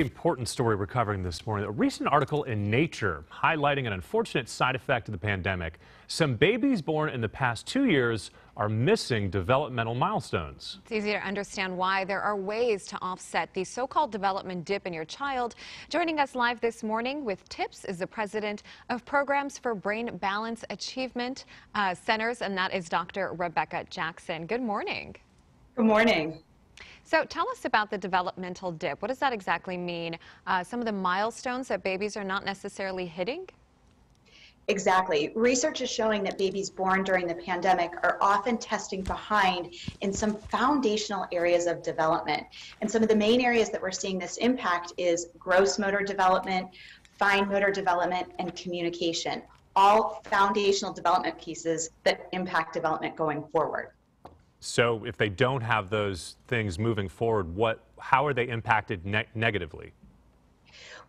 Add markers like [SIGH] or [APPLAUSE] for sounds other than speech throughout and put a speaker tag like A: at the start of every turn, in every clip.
A: Important story we're covering this morning. A recent article in Nature highlighting an unfortunate side effect of the pandemic. Some babies born in the past two years are missing developmental milestones.
B: It's easy to understand why there are ways to offset the so-called development dip in your child. Joining us live this morning with tips is the president of Programs for Brain Balance Achievement uh, Centers, and that is Dr. Rebecca Jackson. Good morning.
C: Good morning.
B: So tell us about the developmental dip. What does that exactly mean? Uh, some of the milestones that babies are not necessarily hitting?
C: Exactly. Research is showing that babies born during the pandemic are often testing behind in some foundational areas of development. And some of the main areas that we're seeing this impact is gross motor development, fine motor development, and communication. All foundational development pieces that impact development going forward.
A: So if they don't have those things moving forward, what, how are they impacted ne negatively?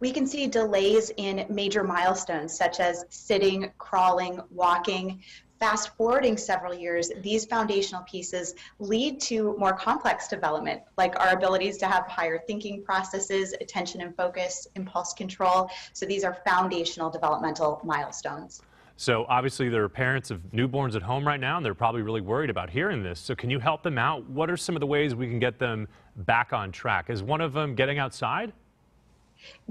C: We can see delays in major milestones such as sitting, crawling, walking. Fast forwarding several years, these foundational pieces lead to more complex development, like our abilities to have higher thinking processes, attention and focus, impulse control. So these are foundational developmental milestones.
A: So obviously there are parents of newborns at home right now and they're probably really worried about hearing this. So can you help them out? What are some of the ways we can get them back on track? Is one of them getting outside?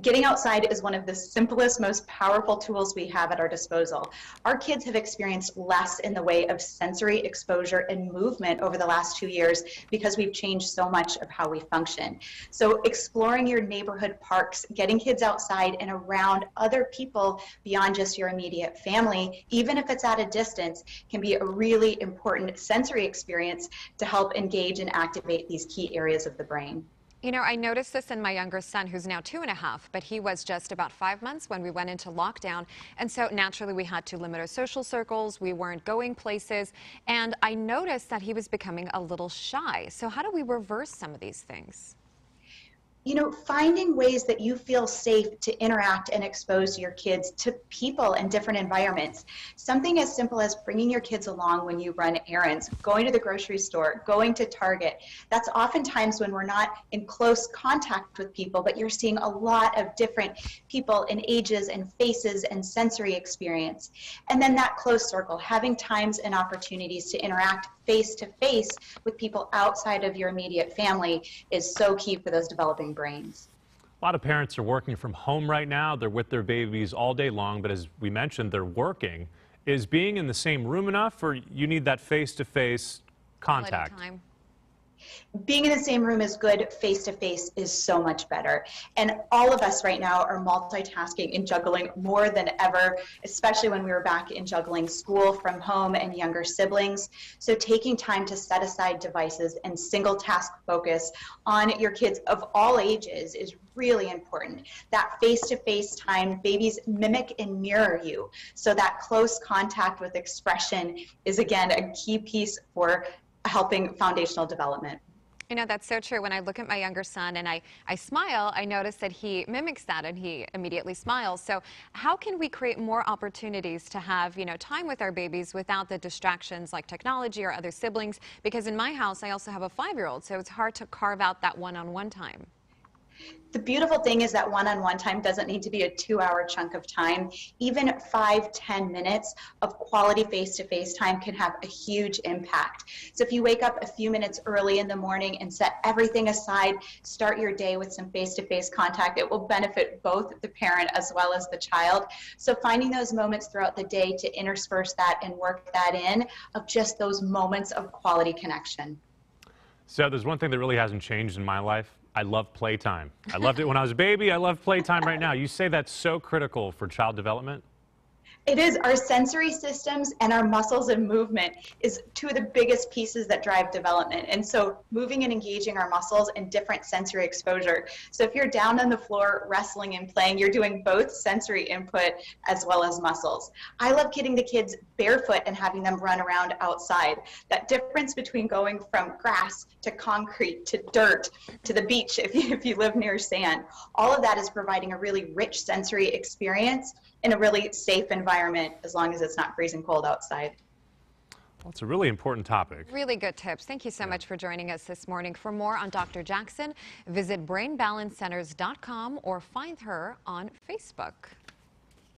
C: Getting outside is one of the simplest, most powerful tools we have at our disposal. Our kids have experienced less in the way of sensory exposure and movement over the last two years because we've changed so much of how we function. So exploring your neighborhood parks, getting kids outside and around other people beyond just your immediate family, even if it's at a distance, can be a really important sensory experience to help engage and activate these key areas of the brain.
B: You know, I noticed this in my younger son, who's now two and a half, but he was just about five months when we went into lockdown. And so naturally, we had to limit our social circles. We weren't going places. And I noticed that he was becoming a little shy. So, how do we reverse some of these things?
C: You know, finding ways that you feel safe to interact and expose your kids to people and different environments. Something as simple as bringing your kids along when you run errands, going to the grocery store, going to Target. That's oftentimes when we're not in close contact with people, but you're seeing a lot of different people and ages and faces and sensory experience. And then that close circle, having times and opportunities to interact face to face with people outside of your immediate family is so key for those developing brains.
A: A lot of parents are working from home right now. They're with their babies all day long, but as we mentioned, they're working. Is being in the same room enough, or you need that face to face contact?
C: Being in the same room is good face to face is so much better. And all of us right now are multitasking and juggling more than ever especially when we were back in juggling school from home and younger siblings. So taking time to set aside devices and single task focus on your kids of all ages is really important. That face to face time babies mimic and mirror you. So that close contact with expression is again a key piece for helping foundational development.
B: You know, that's so true. When I look at my younger son and I, I smile, I notice that he mimics that and he immediately smiles. So how can we create more opportunities to have, you know, time with our babies without the distractions like technology or other siblings? Because in my house, I also have a five-year-old, so it's hard to carve out that one-on-one -on -one time.
C: The beautiful thing is that one-on-one time doesn't need to be a two-hour chunk of time. Even five, ten minutes of quality face-to-face time can have a huge impact. So if you wake up a few minutes early in the morning and set everything aside, start your day with some face-to-face contact, it will benefit both the parent as well as the child. So finding those moments throughout the day to intersperse that and work that in of just those moments of quality connection.
A: So there's one thing that really hasn't changed in my life I love playtime. I loved it when I was a baby. I love playtime right now. You say that's so critical for child development?
C: It is our sensory systems and our muscles and movement is two of the biggest pieces that drive development. And so moving and engaging our muscles and different sensory exposure. So if you're down on the floor wrestling and playing, you're doing both sensory input as well as muscles. I love getting the kids barefoot and having them run around outside. That difference between going from grass to concrete to dirt to the beach [LAUGHS] if you, if you live near sand, all of that is providing a really rich sensory experience in a really safe environment as long as it's not freezing cold outside.
A: Well, it's a really important topic.
B: Really good tips. Thank you so much for joining us this morning. For more on Dr. Jackson, visit brainbalancecenters.com or find her on Facebook.